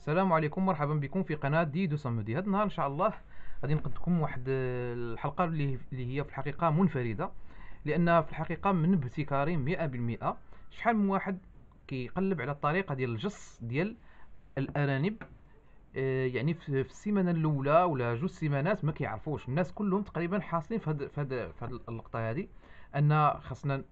السلام عليكم مرحبا بكم في قناة دي دو صمدي. هذا النهار إن شاء الله غادي نقدم لكم واحد الحلقة اللي هي في الحقيقة منفردة لأن في الحقيقة من ابتكاري مئة بالمئة شحال من واحد كيقلب على الطريقة ديال الجص ديال الأرانب آه، يعني في السيمانة الأولى ولا جوج سيمانات ما كيعرفوش. الناس كلهم تقريبا حاصلين في هاد في هاد اللقطة هذه أن خاصنا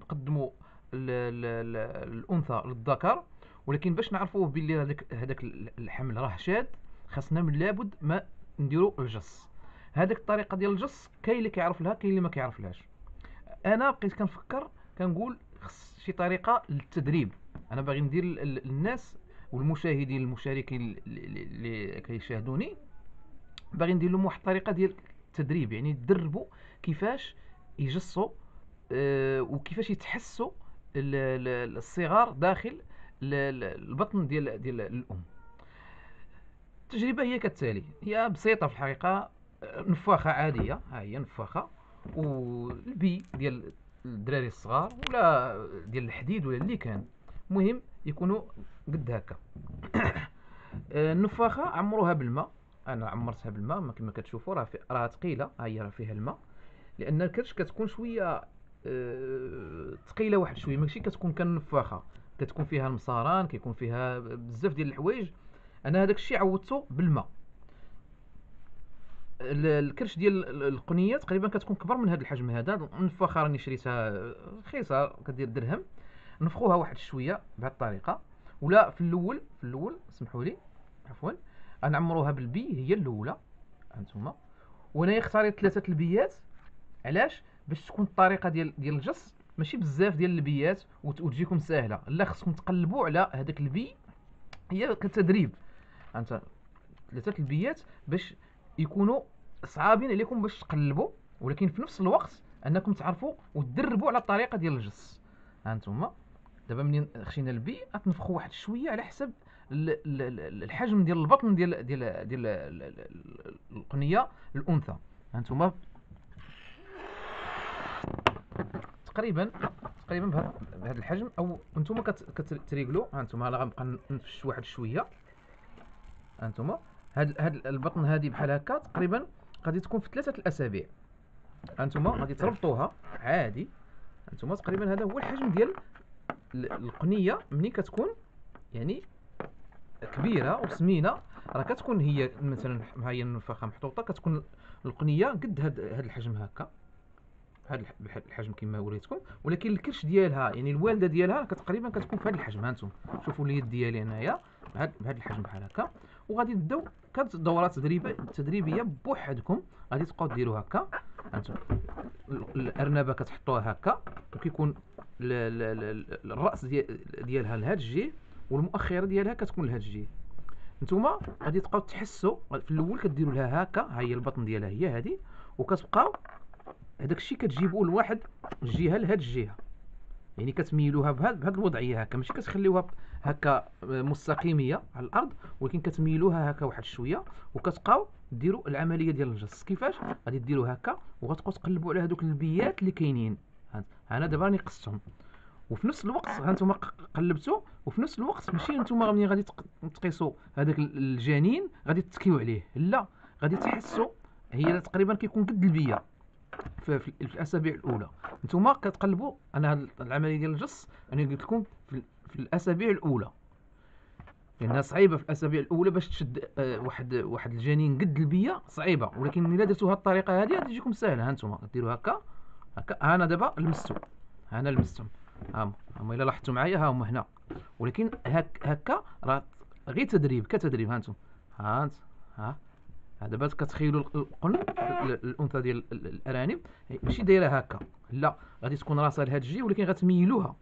نقدموا الأنثى للذكر. ولكن باش نعرفوه باللي هذاك هذاك الحمل راه شاد خاصنا من لابد ما نديرو الجص. هذيك الطريقة ديال الجص كاين اللي كيعرف لها كاين اللي ما كيعرف لهاش أنا بقيت كنفكر كنقول خص شي طريقة للتدريب. أنا باغي ندير للناس والمشاهدين المشاركين اللي كيشاهدوني باغي ندير لهم واحد الطريقة ديال التدريب. يعني يدربوا كيفاش يجصوا أه وكيفاش يتحسوا الصغار داخل البطن ديال ديال الأم. التجربة هي كالتالي هي بسيطة في الحقيقة نفاخة عادية ها هي نفاخة والبي ديال الدراري الصغار ولا ديال الحديد ولا اللي كان. المهم يكونوا قد هكا. النفاخة عمروها بالماء. أنا عمرتها بالماء كما كتشوفوا راه راه ثقيلة. ها هي راه فيها الماء. لأن الكرش كتكون شوية ثقيلة أه... واحد شوية ماشي كتكون كنفاخة. كتكون فيها المصاران كيكون فيها بزاف ديال الحوايج. أنا هذاك الشيء عوضته بالماء. الكرش ديال القنية تقريبا كتكون كبر من هذا الحجم هذا. النفاخه راني شريتها رخيصة كدير درهم. نفخوها واحد شوية بهذه الطريقة. ولا في الأول في الأول اسمحوا لي. عفوا. غنعمروها بالبي هي الأولى. هانتوما. وأنا اختاريت ثلاثة البيات. علاش؟ باش تكون الطريقة ديال ديال الجص. ماشي بزاف ديال البيات وتجيكم ساهلة. لا خصكم تقلبوا على هذاك البي هي كتدريب. أنت ثلاثة البيات باش يكونوا صعابين عليكم باش تقلبوا ولكن في نفس الوقت أنكم تعرفوا وتدربوا على الطريقة ديال الجص. هانتوما دابا منين خشينا البي غتنفخوا واحد شوية على حسب الحجم ديال البطن ديال ديال ديال القنية الأنثى. هانتوما تقريبا تقريبا بهذا الحجم. أو أنتم كتريقلوا ها أنتم أنا غنبقى نفش واحد شوية. ها أنتم هاد هاد البطن هذه بحال هكا تقريبا غادي تكون في ثلاثة الأسابيع. ها أنتم غادي تربطوها عادي. أنتم تقريبا هذا هو الحجم ديال القنية. ملي كتكون يعني كبيرة وسمينة راه كتكون هي مثلا ها هي النفاخة محطوطة كتكون القنية قد هاد هاد الحجم هكا. بهذا الحجم كما وريتكم ولكن الكرش ديالها يعني الوالدة ديالها تقريبا كتكون في هذا الحجم هانتم شوفوا اليد ديالي هنايا. بهذا الحجم بحال هكا. وغادي تبداو كانت دورات تدريبية تدريبيه بوحدكم. غادي تبقاو ديروا هكا. هانتم الأرنبة كتحطوها هكا. وكيكون الرأس ديالها لهذا الجهة والمؤخرة ديالها كتكون لهذا الجهة. نتوما غادي تبقاو تحسوا في الأول كديروا لها هكا. ها هي البطن ديالها هي هذه وكتبقاو هذاك الشيء كتجيبوه لواحد الجهة لهاد الجهة. يعني كتميلوها بهاد الوضعية هكا. ماشي كتخليوها هكا مستقيمية على الأرض ولكن كتميلوها هكا واحد شوية وكتبقاو ديروا العملية ديال الجص كيفاش؟ غادي ديروا هكا وغتبقاو تقلبوا على هذوك البيات اللي كاينين. أنا دابا راني قصتهم. وفي نفس الوقت هانتوما قلبتوا وفي نفس الوقت ماشي نتوما ملي غادي تقيسوا هذاك الجنين غادي تتكيو عليه. لا غادي تحسوا هي تقريبا كيكون قد البيه في, الأسابيع الأولى. نتوما كتقلبوا أنا العملية ديال الجص أنا قلت لكم في, في الأسابيع الأولى. لأنها صعيبة في الأسابيع الأولى باش تشد آه واحد واحد الجنين قد البيه صعيبة. ولكن إلا درتوها الطريقة هذه تجيكم ساهله ها أنتم ديروا هكا هكا. أنا دابا لمستو. أنا لمستهم ها هما إلا لاحظتوا معايا ها هما هنا. ولكن هك هكا راه غير تدريب كتدريب. ها أنتم ها انت ها. دابا كتخيلوا القن الأنثى ديال الأرانب ماشي دايرة هكا لا غادي تكون راسها لهاد الجهه ولكن غتميلوها.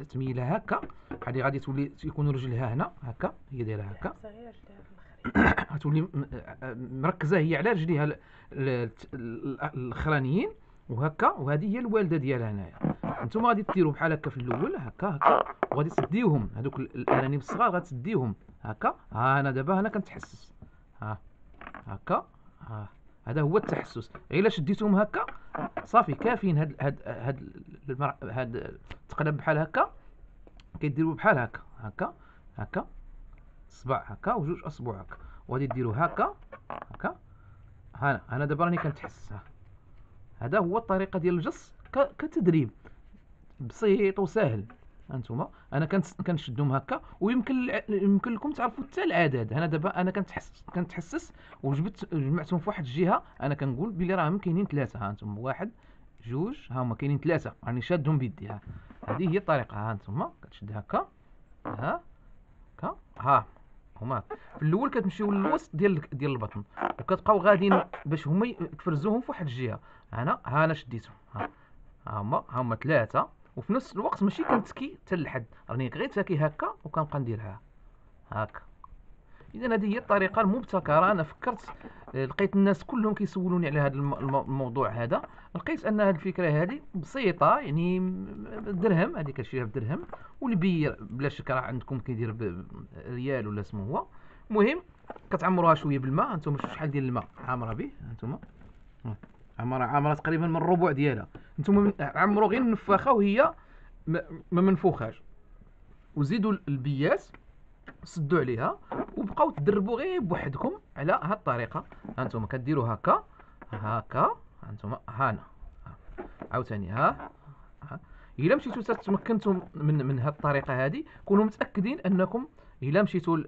غتميلها هكا غادي غادي تولي يكون رجلها هنا هكا هي دايرة هكا. غتولي مركزة هي على رجليها الأخرانيين وهكا وهذه هي الوالدة ديالها هنايا. أنتم غادي ديروا بحال هكا في الأول هكا هكا وغادي تديوهم هذوك الأرانب الصغار غتديوهم هكا. ها أنا دابا هنا كنتحسس. ها. هكا. ها هذا هو التحسس. غير شديتهم هكا صافي كافيين هاد هاد هاد هاد التقلب بحال هكا. كيديروا بحال هكا. هكا هكا صباع هكا وجوج أصبع هكا. وغادي ديرو هكا هكا. هنا أنا دابا راني كنتحس هذا هو الطريقة ديال الجص كتدريب. بسيط وسهل هانتوما أنا كنشدهم هكا ويمكن يمكن لكم تعرفوا حتى العدد. أنا دابا أنا كنتحسس كنتحسس وجبت جمعتهم في واحد الجهة. أنا كنقول بلي راهم كاينين ثلاثة ها أنتم واحد جوج ها هما كاينين ثلاثة. راني شادهم بيدي ها. هذه هي الطريقة ها أنتم كتشد هكا ها هكا ها هما. في الأول كتمشيو للوسط ديال ديال البطن وكتبقاو غاديين باش هما تفرزوهم في واحد الجهة. أنا ها أنا شديتهم ها. هما هما ثلاثة. وفي نفس الوقت ماشي كنتكي حتى للحد راني غير تاكي هكا وكنبقى نديرها. هكا اذا هذه هي الطريقة المبتكرة. أنا فكرت آه، لقيت الناس كلهم كيسولوني على هذا الموضوع هذا. لقيت أن هذه الفكرة هذه بسيطة يعني درهم. هذه كتشريها بدرهم. والبير بلا شك راه عندكم كيدير ريال ولا اسمه هو. المهم كتعمروها شوية بالماء. أنتم شحال ديال الماء؟ عامرة به أنتم عمرها عامره تقريبا من الربع ديالها أنتم عمرو غير النفاخة وهي ما منفوخاش. وزيدوا البيات سدوا عليها وبقاو تدربوا غير بوحدكم على هاد الطريقة. هانتوما كديروا هكا هكا هانتوما هانا عاوتاني ها ها. إلا مشيتو تمكنتم من من هاد الطريقة هادي كونوا متأكدين أنكم إلا مشيتوا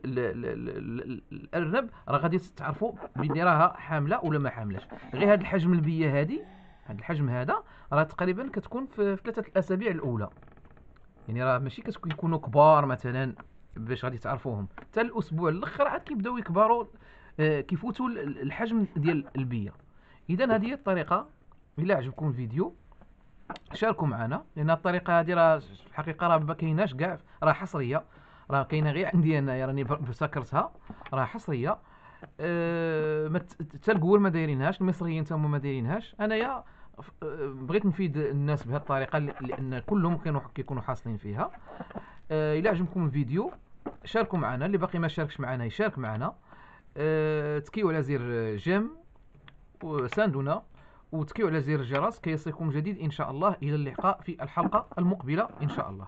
الأرنب راه غادي تعرفوا بلي راها حاملة ولا ما حاملاش غير هاد الحجم البية هادي هاد الحجم هذا راه تقريبا كتكون في ثلاثة الأسابيع الأولى. يعني راه ماشي كيكونوا كبار مثلا باش غادي تعرفوهم. حتى الأسبوع الأخر عاد كيبداو يكبروا آه، كيفوتوا الحجم ديال البية. اذا هذه هي الطريقة. إلا عجبكم الفيديو شاركوا معنا. لأن الطريقة هذه راه الحقيقة راه ما كايناش كاع راه حصرية. راه كاينة غير عندي انايا راني فسكرتها راه حصريه. أه حتى الكول ما دايرينهاش المصريين تما ما دايرينهاش. انايا أه، بغيت نفيد الناس بهذه الطريقة لأن كلهم كانوا كيكونوا حاصلين فيها. أه إلى عجبكم الفيديو شاركوا معنا. اللي باقي ما شاركش معنا يشارك معنا. أه تكيو على زر جيم وساندونا وتكيو على زر الجرس كي يصلكم جديد إن شاء الله. إلى اللقاء في الحلقة المقبلة إن شاء الله.